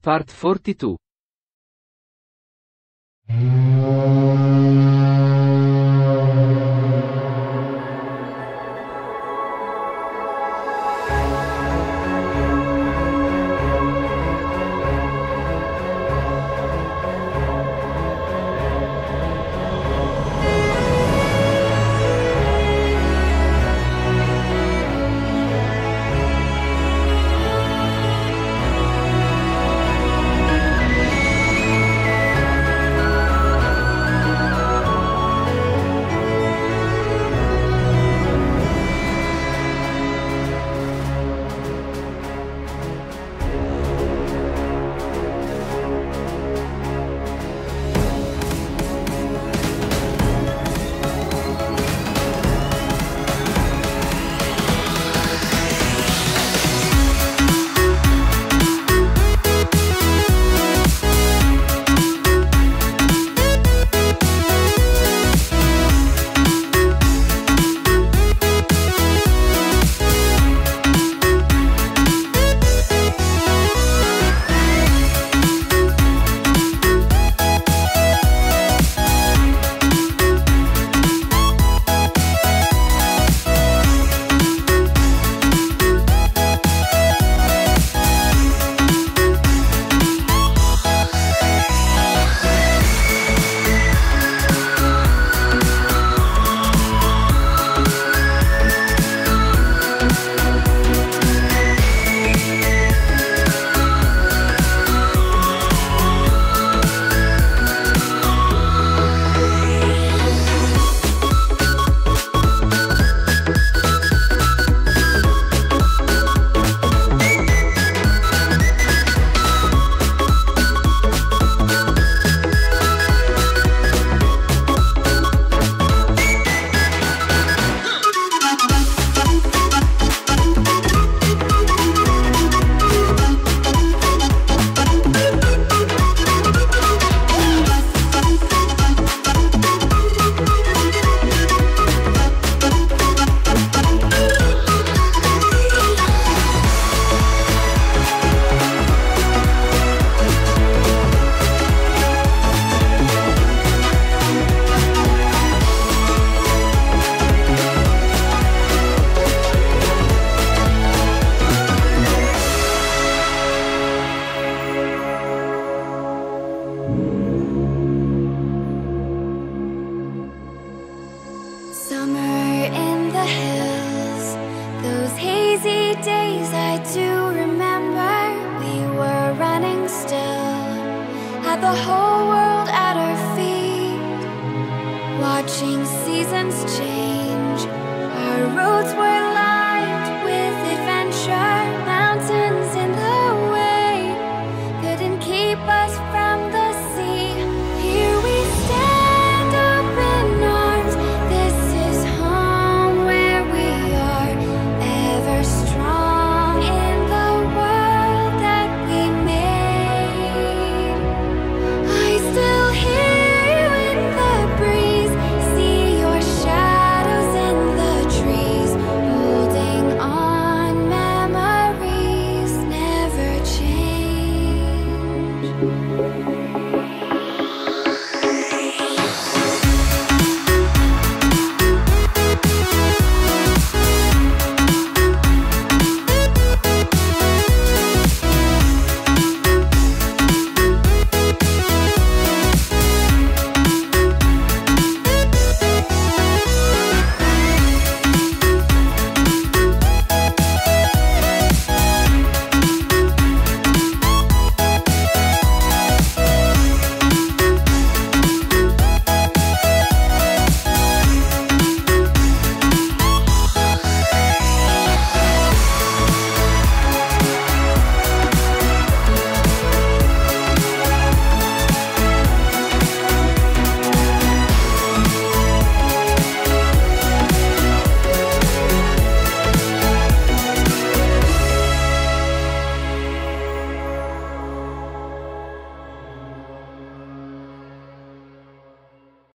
Part 42 the whole world at our feet, watching seasons change.